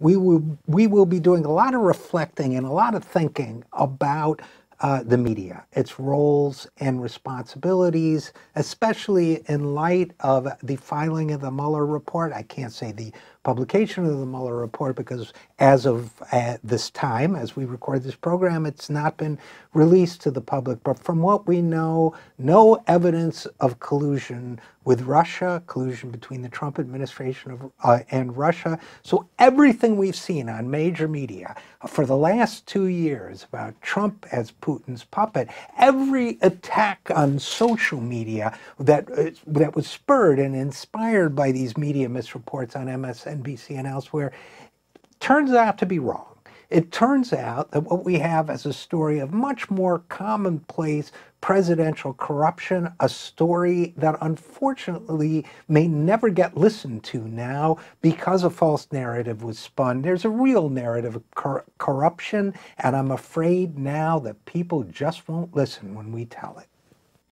we will, we will be doing a lot of reflecting and a lot of thinking about uh, the media, its roles and responsibilities, especially in light of the filing of the Mueller report. I can't say the publication of the Mueller report because as of uh, this time, as we record this program, it's not been released to the public. But from what we know, no evidence of collusion with Russia, collusion between the Trump administration of, uh, and Russia. So everything we've seen on major media for the last two years about Trump as Putin's puppet, every attack on social media that uh, that was spurred and inspired by these media misreports on MSNBC and elsewhere, turns out to be wrong. It turns out that what we have is a story of much more commonplace presidential corruption, a story that unfortunately may never get listened to now because a false narrative was spun. There's a real narrative of cor corruption, and I'm afraid now that people just won't listen when we tell it.